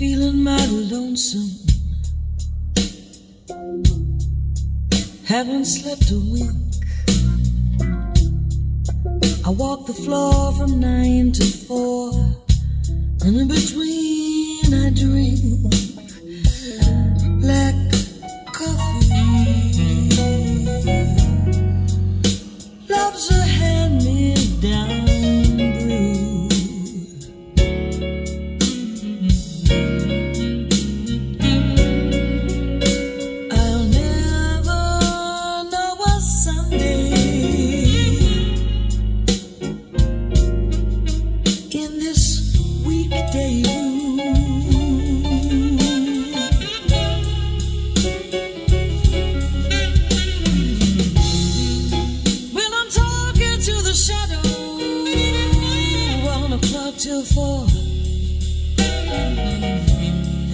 lonesome. Haven't slept a wink. I walk the floor from nine to four, and in between I drink black club.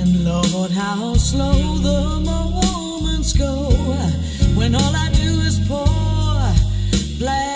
And Lord, how slow the moments go when all I do is pour black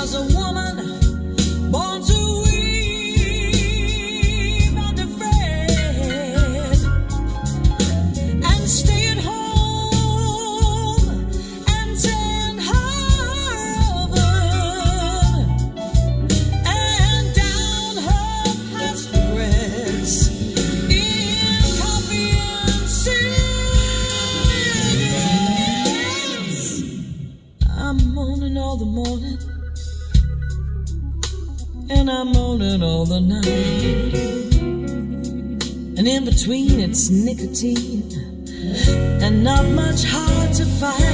was a woman born to and I'm moaning all the night. And in between, it's nicotine and not much hard to find.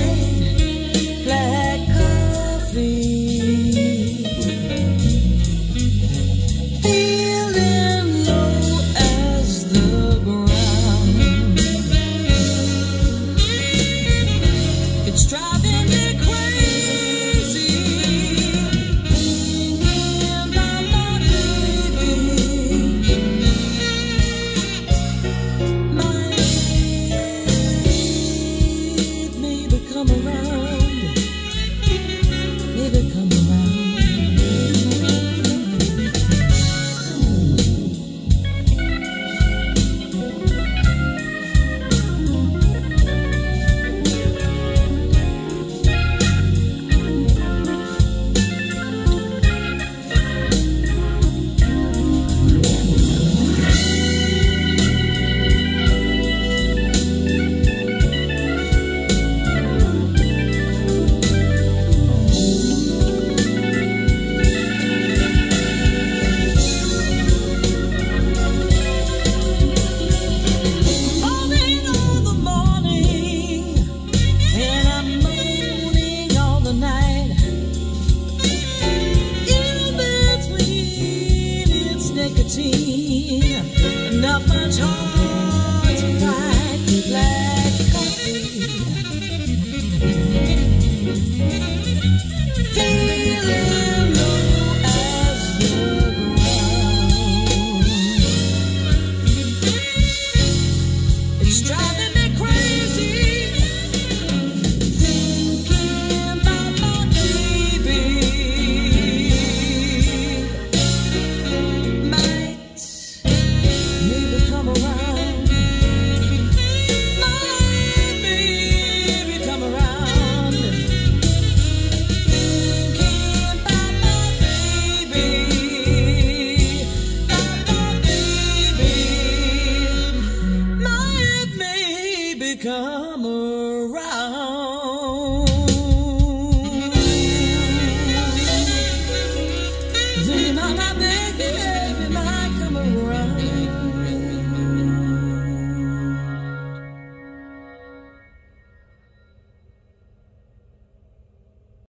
Around. Maybe come nicotine, to black coffee. Feeling low as the ground. It's driving come around.